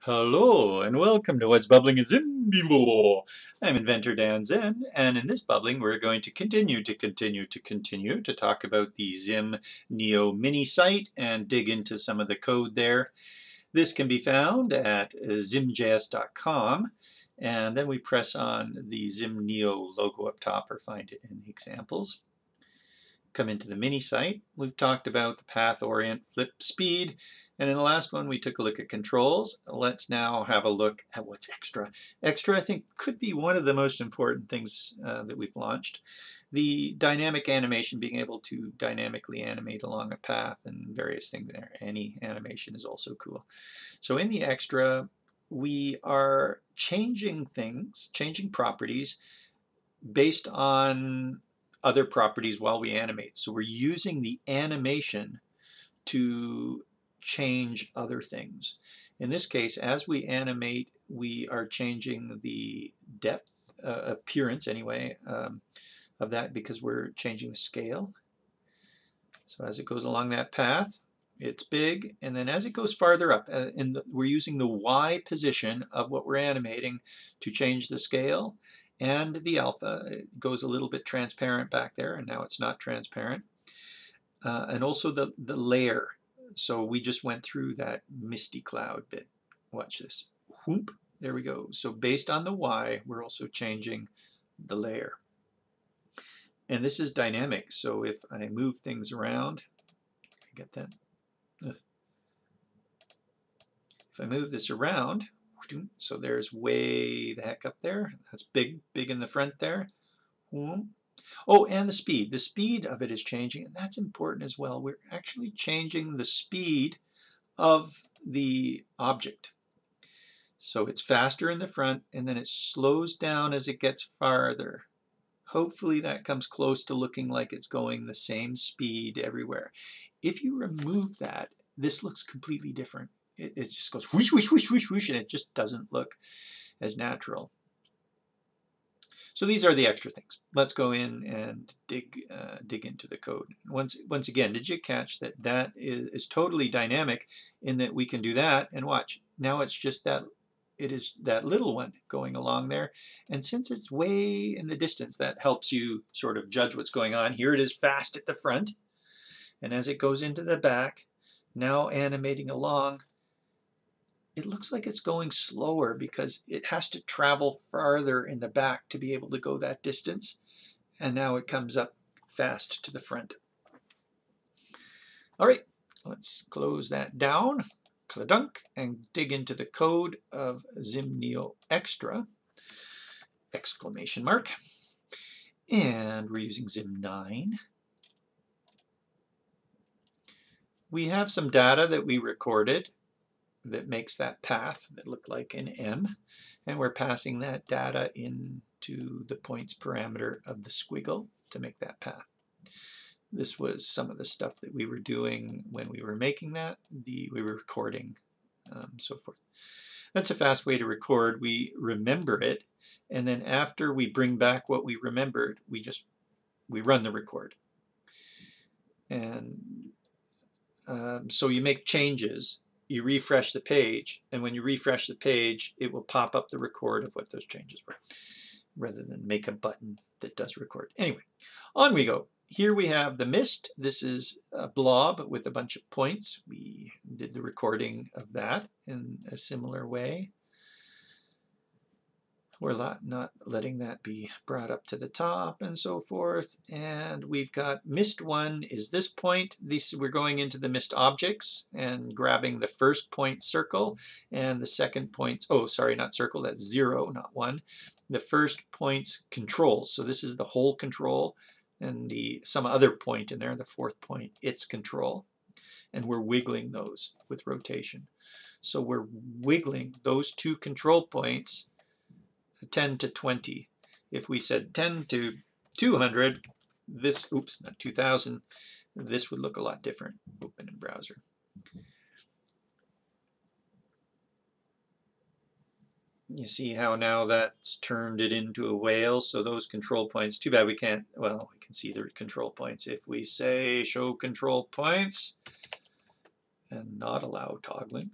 Hello and welcome to What's Bubbling in Zim. I'm inventor Dan Zen and in this bubbling we're going to continue to continue to continue to talk about the Zim NIO mini site and dig into some of the code there. This can be found at zimjs.com and then we press on the Zim NIO logo up top or find it in the examples. Come into the mini site. We've talked about the path, orient, flip, speed, and in the last one, we took a look at controls. Let's now have a look at what's extra. Extra, I think, could be one of the most important things uh, that we've launched. The dynamic animation, being able to dynamically animate along a path and various things there. Any animation is also cool. So in the extra, we are changing things, changing properties based on other properties while we animate. So we're using the animation to change other things. In this case, as we animate, we are changing the depth, uh, appearance anyway, um, of that because we're changing the scale. So as it goes along that path, it's big, and then as it goes farther up, uh, the, we're using the Y position of what we're animating to change the scale, and the alpha it goes a little bit transparent back there, and now it's not transparent. Uh, and also the, the layer so we just went through that misty cloud bit. Watch this. Whoop, there we go. So based on the Y, we're also changing the layer. And this is dynamic, so if I move things around, get that. If I move this around, so there's way the heck up there. That's big, big in the front there. Oh, and the speed. The speed of it is changing, and that's important as well. We're actually changing the speed of the object. So it's faster in the front, and then it slows down as it gets farther. Hopefully that comes close to looking like it's going the same speed everywhere. If you remove that, this looks completely different. It, it just goes whoosh, whoosh, whoosh, whoosh, whoosh, and it just doesn't look as natural. So these are the extra things. Let's go in and dig uh, dig into the code. Once once again, did you catch that that is, is totally dynamic in that we can do that and watch. Now it's just that it is that little one going along there. And since it's way in the distance, that helps you sort of judge what's going on. Here it is fast at the front. And as it goes into the back, now animating along, it looks like it's going slower because it has to travel farther in the back to be able to go that distance. And now it comes up fast to the front. All right, let's close that down, cladunk, and dig into the code of Zim NIO Extra, exclamation mark. And we're using Zim 9. We have some data that we recorded that makes that path that look like an M. And we're passing that data into the points parameter of the squiggle to make that path. This was some of the stuff that we were doing when we were making that. The, we were recording, um, so forth. That's a fast way to record. We remember it, and then after we bring back what we remembered, we just we run the record. And um, so you make changes you refresh the page, and when you refresh the page, it will pop up the record of what those changes were, rather than make a button that does record. Anyway, on we go. Here we have the mist. This is a blob with a bunch of points. We did the recording of that in a similar way. We're not letting that be brought up to the top and so forth. And we've got mist one is this point. We're going into the mist objects and grabbing the first point circle and the second points, oh, sorry, not circle, that's zero, not one. The first point's controls. So this is the whole control and the some other point in there, the fourth point, its control. And we're wiggling those with rotation. So we're wiggling those two control points 10 to 20. If we said 10 to 200, this, oops, not 2000, this would look a lot different. Open in browser. You see how now that's turned it into a whale. So those control points, too bad we can't, well, we can see the control points. If we say show control points and not allow toggling,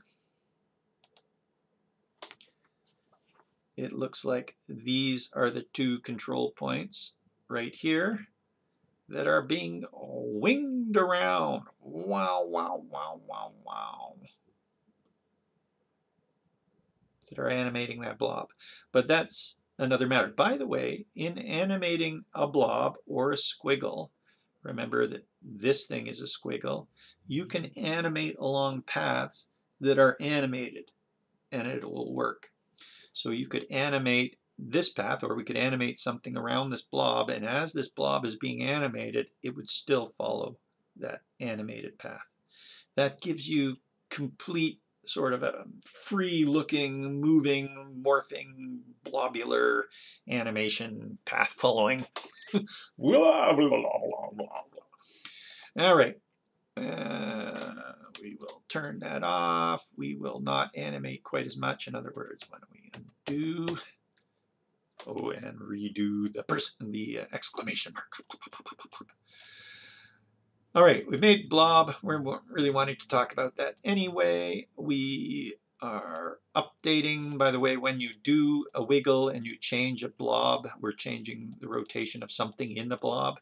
it looks like these are the two control points right here that are being winged around. Wow, wow, wow, wow, wow. That are animating that blob. But that's another matter. By the way, in animating a blob or a squiggle, remember that this thing is a squiggle, you can animate along paths that are animated and it will work. So you could animate this path or we could animate something around this blob and as this blob is being animated it would still follow that animated path. That gives you complete sort of a free looking, moving, morphing, blobular animation path following. All right. Uh, we will turn that off. We will not animate quite as much. In other words, don't we undo? Oh, and redo the person, the uh, exclamation mark. All right, we've made blob. We're really wanting to talk about that anyway. We are updating, by the way, when you do a wiggle and you change a blob, we're changing the rotation of something in the blob,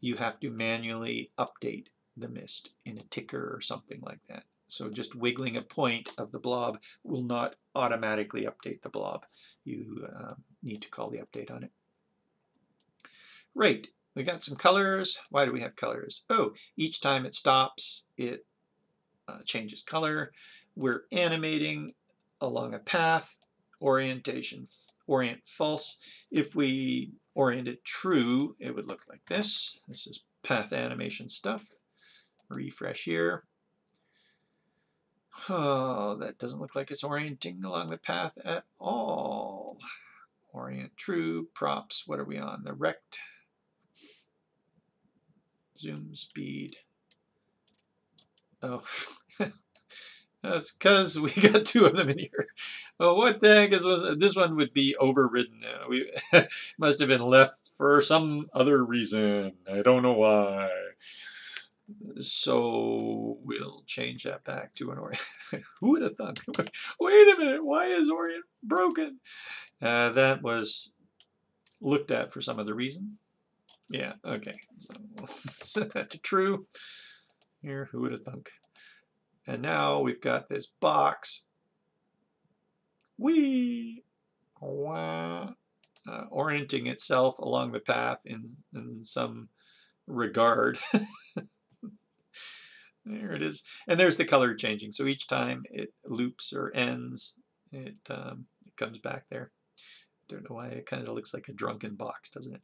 you have to manually update the mist in a ticker or something like that. So just wiggling a point of the blob will not automatically update the blob. You uh, need to call the update on it. Right, we got some colors. Why do we have colors? Oh, each time it stops, it uh, changes color. We're animating along a path, orientation, orient false. If we orient it true, it would look like this. This is path animation stuff. Refresh here. Oh, that doesn't look like it's orienting along the path at all. Orient true, props, what are we on? The rect, zoom speed. Oh, that's because we got two of them in here. Well, what the heck is was this one would be overridden now. We must have been left for some other reason. I don't know why. So we'll change that back to an Orient. Who would have thunk? Wait a minute, why is Orient broken? Uh, that was looked at for some other reason. Yeah, okay. So set that to true. Here, who would have thunk? And now we've got this box. We uh, orienting itself along the path in, in some regard. There it is. And there's the color changing. So each time it loops or ends, it, um, it comes back there. Don't know why it kind of looks like a drunken box, doesn't it?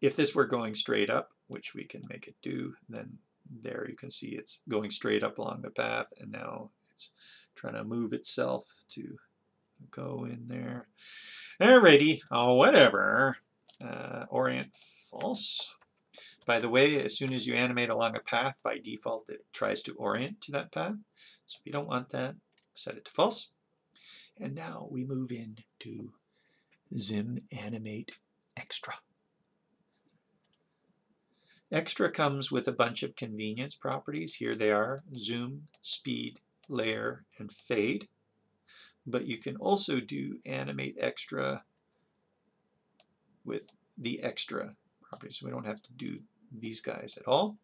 If this were going straight up, which we can make it do, then there you can see it's going straight up along the path and now it's trying to move itself to go in there. Alrighty, oh, whatever. Uh, orient false. By the way, as soon as you animate along a path, by default, it tries to orient to that path. So if you don't want that, set it to false. And now we move in to Zim Animate Extra. Extra comes with a bunch of convenience properties. Here they are, zoom, speed, layer, and fade. But you can also do animate extra with the extra properties. We don't have to do these guys at all.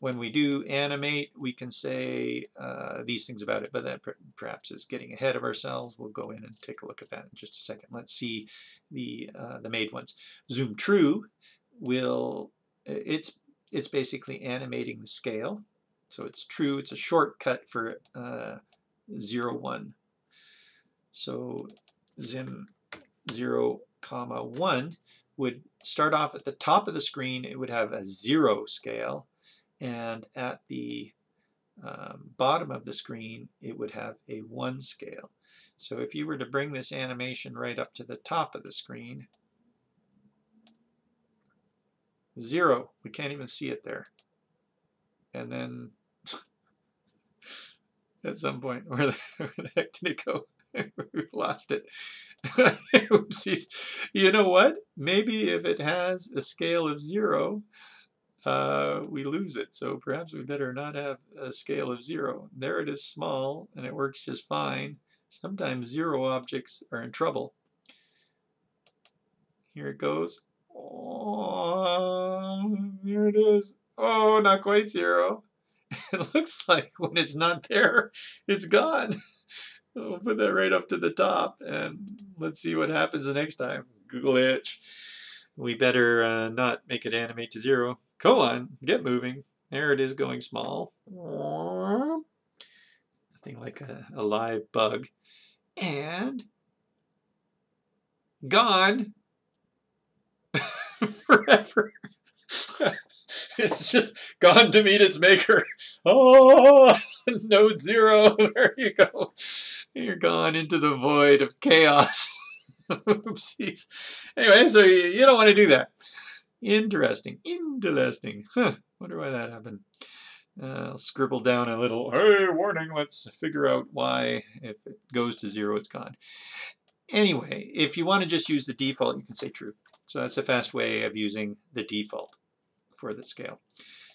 When we do animate, we can say uh, these things about it, but that perhaps is getting ahead of ourselves. We'll go in and take a look at that in just a second. Let's see the uh, the made ones. Zoom true will it's it's basically animating the scale. So it's true. It's a shortcut for uh, zero one. So zim zero comma one would start off at the top of the screen, it would have a zero scale, and at the um, bottom of the screen, it would have a one scale. So if you were to bring this animation right up to the top of the screen, zero, we can't even see it there. And then at some point, where the, where the heck did it go? we lost it. Oopsies. You know what? Maybe if it has a scale of zero, uh, we lose it. So perhaps we better not have a scale of zero. There it is small and it works just fine. Sometimes zero objects are in trouble. Here it goes. Oh, there it is. Oh, not quite zero. It looks like when it's not there, it's gone. We'll put that right up to the top and let's see what happens the next time. Google itch. We better uh, not make it animate to zero. Go on, get moving. There it is going small. Nothing like a, a live bug. And gone forever. it's just gone to meet its maker. Oh, node zero. There you go. You're gone into the void of chaos. Oopsies. Anyway, so you, you don't want to do that. Interesting. Interesting. Huh. Wonder why that happened. Uh, I'll scribble down a little, hey, warning, let's figure out why if it goes to zero, it's gone. Anyway, if you want to just use the default, you can say true. So that's a fast way of using the default for the scale.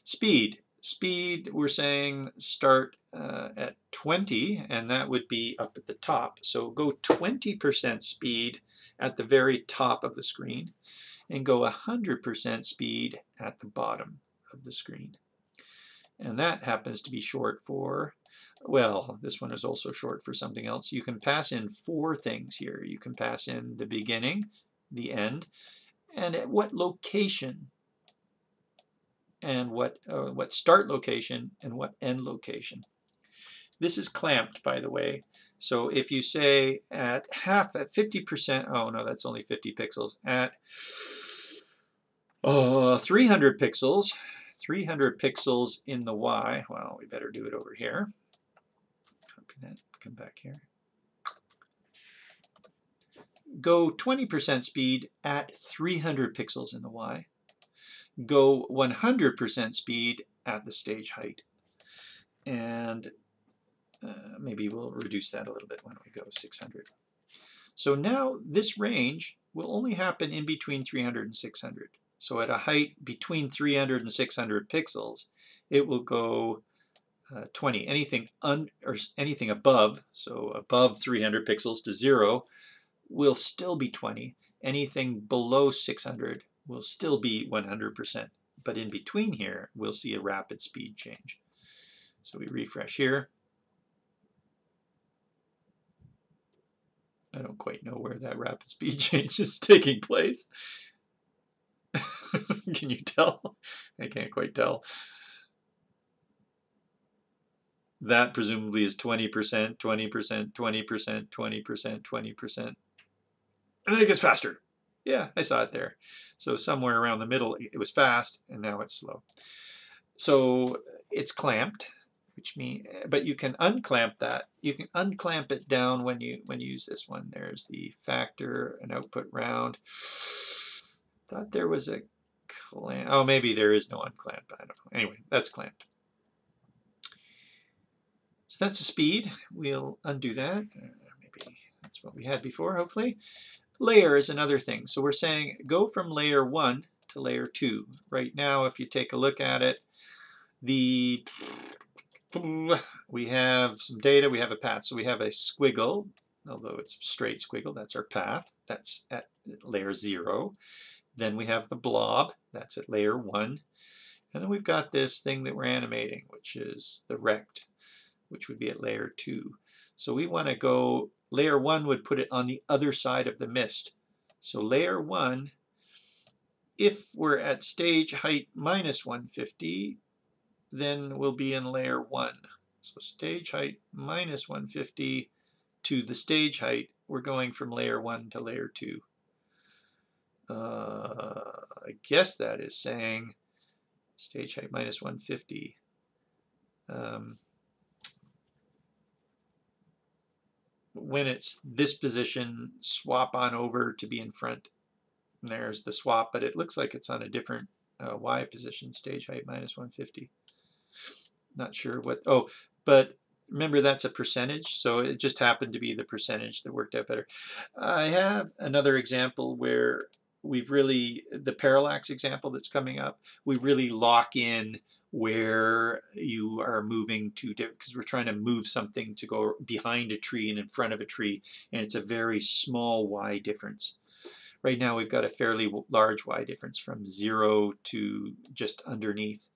Speed. Speed, we're saying start uh, at 20, and that would be up at the top. So go 20% speed at the very top of the screen, and go 100% speed at the bottom of the screen. And that happens to be short for, well, this one is also short for something else. You can pass in four things here. You can pass in the beginning, the end, and at what location and what, uh, what start location and what end location. This is clamped, by the way. So if you say at half, at 50%, oh no, that's only 50 pixels, at uh, 300 pixels, 300 pixels in the Y, well, we better do it over here. Copy that, come back here. Go 20% speed at 300 pixels in the Y go 100% speed at the stage height. And uh, maybe we'll reduce that a little bit when we go 600. So now this range will only happen in between 300 and 600. So at a height between 300 and 600 pixels, it will go uh, 20. Anything un or anything above, so above 300 pixels to zero, will still be 20. Anything below 600 will still be 100%. But in between here, we'll see a rapid speed change. So we refresh here. I don't quite know where that rapid speed change is taking place. Can you tell? I can't quite tell. That presumably is 20%, 20%, 20%, 20%, 20%. And then it gets faster. Yeah, I saw it there. So somewhere around the middle, it was fast, and now it's slow. So it's clamped, which means, but you can unclamp that. You can unclamp it down when you when you use this one. There's the factor and output round. Thought there was a clamp. Oh, maybe there is no unclamp. I don't know. Anyway, that's clamped. So that's the speed. We'll undo that. Uh, maybe that's what we had before, hopefully. Layer is another thing. So we're saying go from layer 1 to layer 2. Right now, if you take a look at it, the we have some data, we have a path. So we have a squiggle, although it's straight squiggle, that's our path. That's at layer 0. Then we have the blob, that's at layer 1. And then we've got this thing that we're animating, which is the rect, which would be at layer 2. So we want to go Layer 1 would put it on the other side of the mist. So layer 1, if we're at stage height minus 150, then we'll be in layer 1. So stage height minus 150 to the stage height, we're going from layer 1 to layer 2. Uh, I guess that is saying stage height minus 150. Um, when it's this position, swap on over to be in front. And there's the swap, but it looks like it's on a different uh, Y position, stage height minus 150. Not sure what, oh, but remember that's a percentage, so it just happened to be the percentage that worked out better. I have another example where we've really, the parallax example that's coming up, we really lock in where you are moving to because we're trying to move something to go behind a tree and in front of a tree and it's a very small y difference. Right now we've got a fairly large y difference from zero to just underneath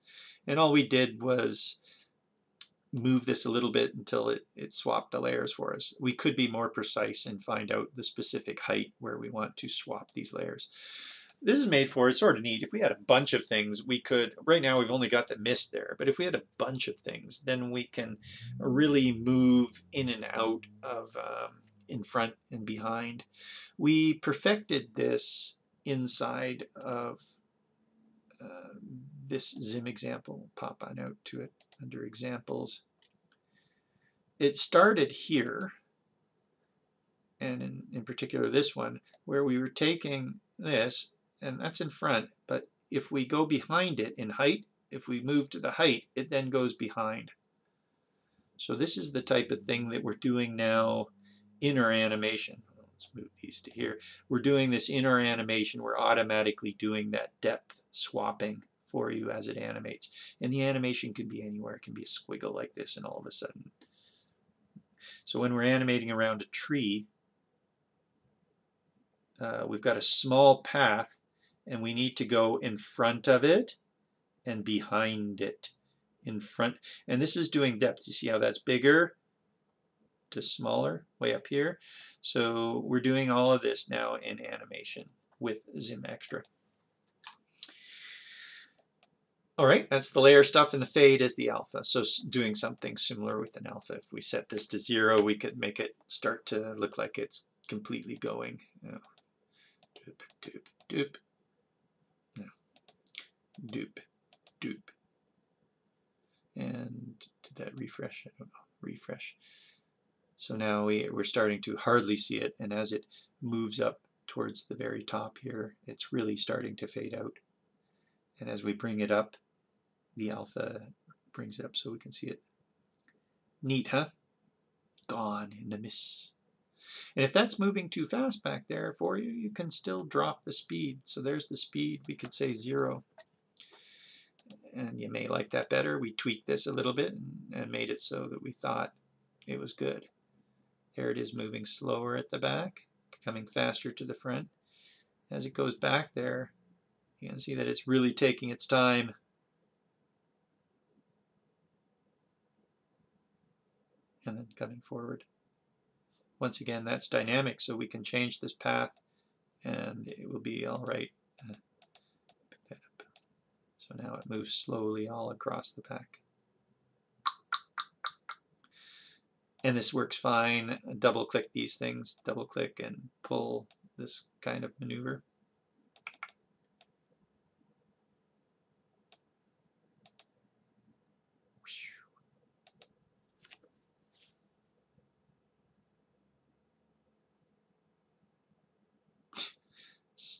and all we did was move this a little bit until it, it swapped the layers for us. We could be more precise and find out the specific height where we want to swap these layers this is made for, it's sort of neat. If we had a bunch of things, we could, right now we've only got the mist there, but if we had a bunch of things, then we can really move in and out of um, in front and behind. We perfected this inside of uh, this Zim example. Pop on out to it under examples. It started here, and in, in particular this one, where we were taking this and that's in front. But if we go behind it in height, if we move to the height, it then goes behind. So this is the type of thing that we're doing now in our animation. Let's move these to here. We're doing this in our animation. We're automatically doing that depth swapping for you as it animates. And the animation can be anywhere. It can be a squiggle like this and all of a sudden. So when we're animating around a tree, uh, we've got a small path and we need to go in front of it and behind it in front and this is doing depth you see how that's bigger to smaller way up here so we're doing all of this now in animation with Zim Extra all right that's the layer stuff and the fade is the alpha so doing something similar with an alpha if we set this to zero we could make it start to look like it's completely going doop, doop, doop dupe, dupe. And did that refresh? I don't know. Refresh. So now we, we're starting to hardly see it, and as it moves up towards the very top here, it's really starting to fade out. And as we bring it up, the alpha brings it up so we can see it. Neat, huh? Gone in the mist. And if that's moving too fast back there for you, you can still drop the speed. So there's the speed. We could say zero and you may like that better. We tweaked this a little bit and made it so that we thought it was good. There it is moving slower at the back, coming faster to the front. As it goes back there, you can see that it's really taking its time. And then coming forward. Once again, that's dynamic, so we can change this path and it will be all right. So now it moves slowly all across the pack. And this works fine. Double click these things, double click and pull this kind of maneuver.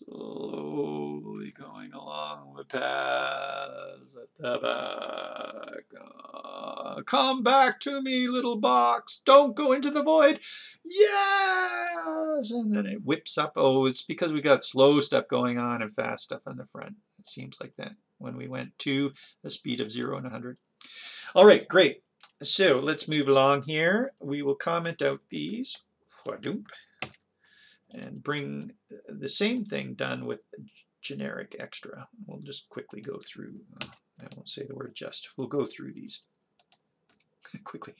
Slowly going along the paths at the back. Uh, come back to me, little box. Don't go into the void. Yes! And then it whips up. Oh, it's because we got slow stuff going on and fast stuff on the front. It seems like that when we went to the speed of 0 and 100. All right, great. So let's move along here. We will comment out these and bring the same thing done with generic extra. We'll just quickly go through, uh, I won't say the word just, we'll go through these quickly.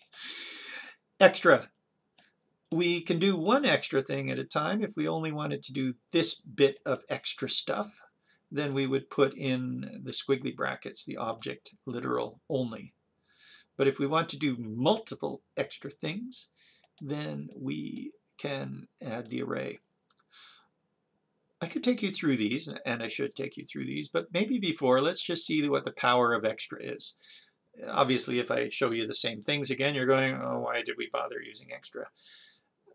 Extra. We can do one extra thing at a time. If we only wanted to do this bit of extra stuff, then we would put in the squiggly brackets, the object literal only. But if we want to do multiple extra things, then we can add the array. I could take you through these, and I should take you through these, but maybe before, let's just see what the power of extra is. Obviously, if I show you the same things again, you're going, oh, why did we bother using extra?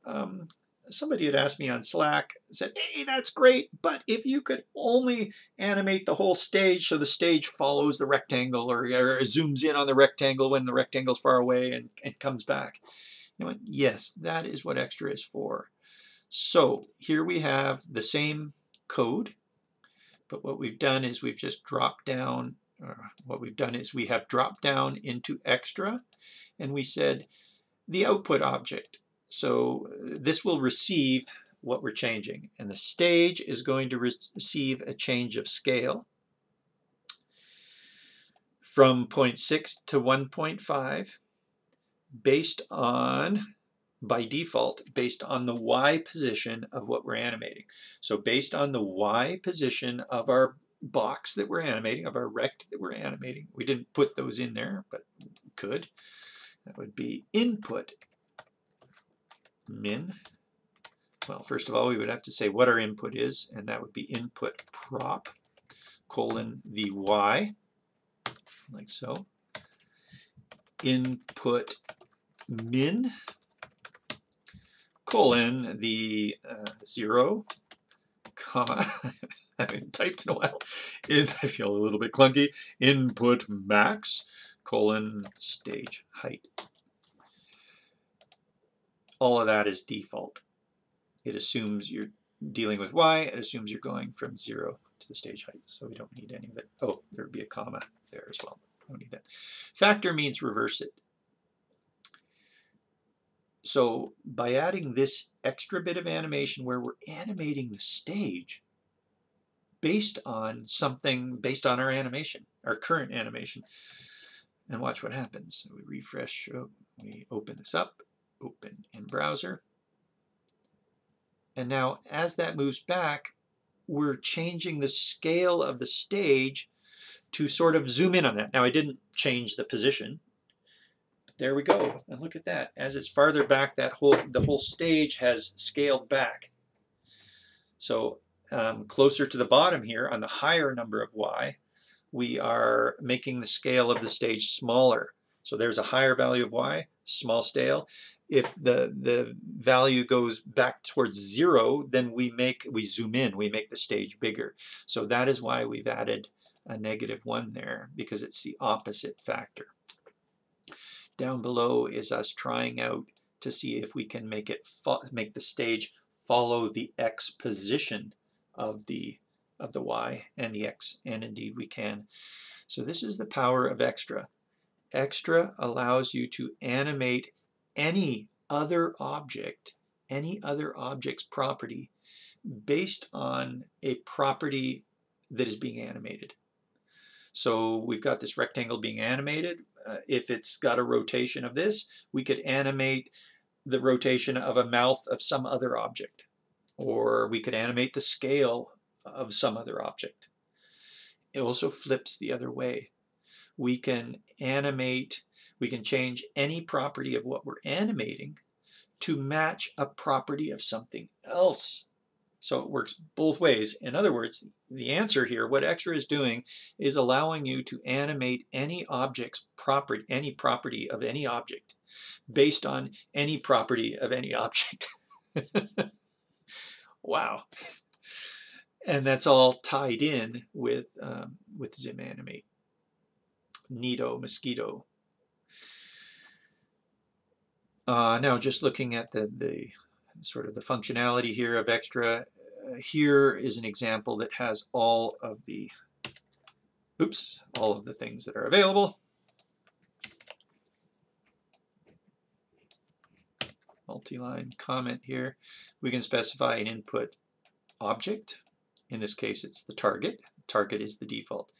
Um, somebody had asked me on Slack, said, hey, that's great, but if you could only animate the whole stage so the stage follows the rectangle or, or zooms in on the rectangle when the rectangle's far away and, and comes back. I went, yes, that is what extra is for. So here we have the same code, but what we've done is we've just dropped down uh, what we've done is we have dropped down into extra and we said the output object. So uh, this will receive what we're changing. And the stage is going to receive a change of scale from 0.6 to 1.5 based on, by default, based on the Y position of what we're animating. So based on the Y position of our box that we're animating, of our rect that we're animating, we didn't put those in there, but could. That would be input min well, first of all, we would have to say what our input is, and that would be input prop colon the y, like so. Input min colon the uh, 0, comma, I haven't typed in a while, in, I feel a little bit clunky, input max colon stage height. All of that is default. It assumes you're dealing with y, it assumes you're going from 0 to the stage height, so we don't need any of it. Oh, there would be a comma there as well. Need that. Factor means reverse it. So by adding this extra bit of animation where we're animating the stage based on something, based on our animation, our current animation, and watch what happens. We refresh, oh, we open this up, open in browser, and now as that moves back, we're changing the scale of the stage to sort of zoom in on that. Now I didn't change the position. But there we go. And look at that. As it's farther back, that whole the whole stage has scaled back. So um, closer to the bottom here on the higher number of y, we are making the scale of the stage smaller. So there's a higher value of y, small scale if the the value goes back towards zero, then we make we zoom in, we make the stage bigger. So that is why we've added a negative one there because it's the opposite factor. Down below is us trying out to see if we can make it make the stage follow the x position of the of the y and the x, and indeed we can. So this is the power of extra. Extra allows you to animate any other object, any other object's property based on a property that is being animated. So we've got this rectangle being animated. Uh, if it's got a rotation of this, we could animate the rotation of a mouth of some other object. Or we could animate the scale of some other object. It also flips the other way. We can animate we can change any property of what we're animating to match a property of something else. So it works both ways. In other words, the answer here, what Extra is doing, is allowing you to animate any object's property, any property of any object, based on any property of any object. wow. And that's all tied in with, um, with Zim Animate. Neato, Mosquito, uh, now just looking at the, the sort of the functionality here of extra, Uh, here is an example that has all of the, oops, all of the things that are available. Multi-line comment here. We can specify an input object. In this case, it's the target. Target is the default.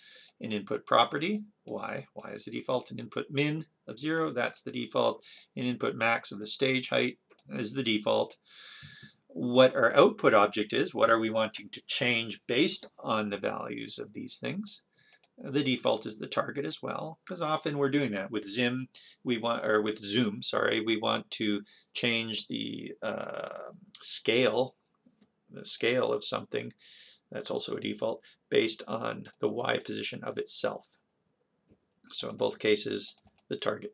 An input property, y, y is the default. An input min, of 0, that's the default. And input max of the stage height is the default. What our output object is, what are we wanting to change based on the values of these things? The default is the target as well, because often we're doing that. With Zim, we want, or with Zoom, sorry, we want to change the uh, scale, the scale of something, that's also a default, based on the Y position of itself. So in both cases, the target.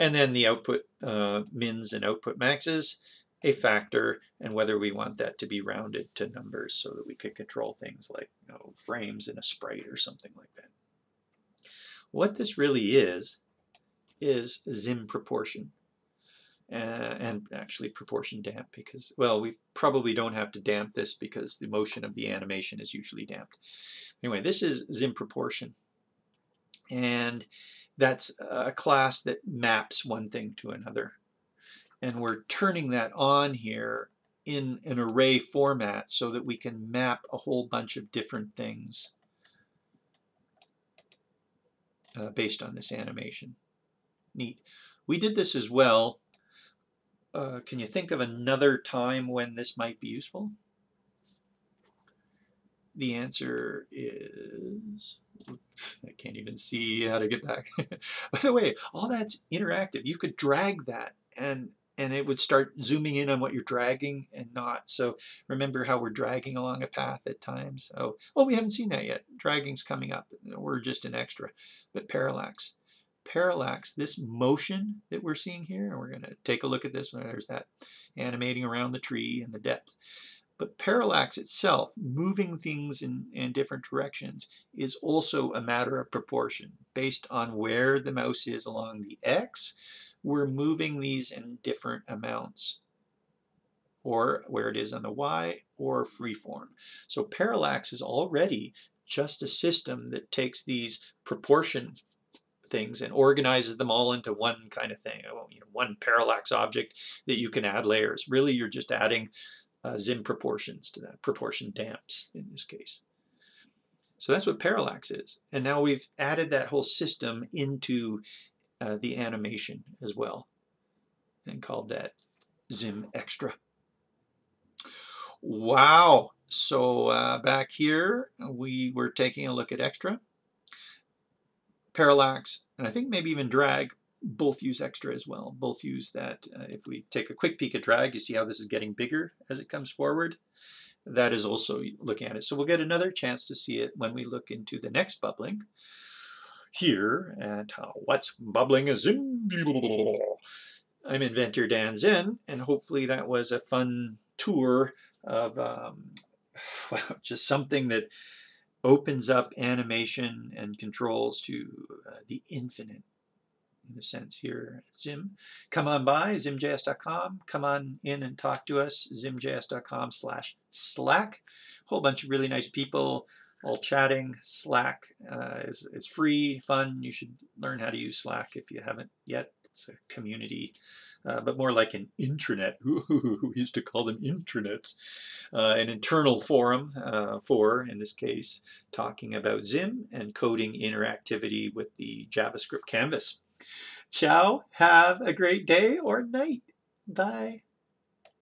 And then the output uh, mins and output maxes, a factor, and whether we want that to be rounded to numbers so that we could control things like you know, frames in a sprite or something like that. What this really is, is Zim proportion. Uh, and actually proportion damp because, well, we probably don't have to damp this because the motion of the animation is usually damped. Anyway, this is Zim proportion. And that's a class that maps one thing to another. And we're turning that on here in an array format so that we can map a whole bunch of different things uh, based on this animation. Neat. We did this as well. Uh, can you think of another time when this might be useful? The answer is, I can't even see how to get back. By the way, all that's interactive. You could drag that and and it would start zooming in on what you're dragging and not. So remember how we're dragging along a path at times? Oh, oh, we haven't seen that yet. Dragging's coming up. We're just an extra. But parallax. Parallax, this motion that we're seeing here, and we're going to take a look at this. When there's that animating around the tree and the depth. But parallax itself, moving things in, in different directions, is also a matter of proportion based on where the mouse is along the x. We're moving these in different amounts or where it is on the y or freeform. So parallax is already just a system that takes these proportion things and organizes them all into one kind of thing, you know, one parallax object that you can add layers. Really, you're just adding uh, Zim proportions to that, proportion damps in this case. So that's what parallax is. And now we've added that whole system into uh, the animation as well and called that Zim Extra. Wow. So uh, back here, we were taking a look at Extra, Parallax, and I think maybe even Drag both use extra as well. Both use that. Uh, if we take a quick peek at drag, you see how this is getting bigger as it comes forward. That is also looking at it. So we'll get another chance to see it when we look into the next bubbling here at uh, What's Bubbling is. I'm inventor Dan Zen, and hopefully that was a fun tour of um, just something that opens up animation and controls to uh, the infinite in a sense here Zim. Come on by, zimjs.com. Come on in and talk to us, zimjs.com slash slack. Whole bunch of really nice people all chatting. Slack uh, is, is free, fun. You should learn how to use Slack if you haven't yet. It's a community, uh, but more like an intranet. we used to call them intranets. Uh, an internal forum uh, for, in this case, talking about Zim and coding interactivity with the JavaScript canvas. Ciao. Have a great day or night. Bye.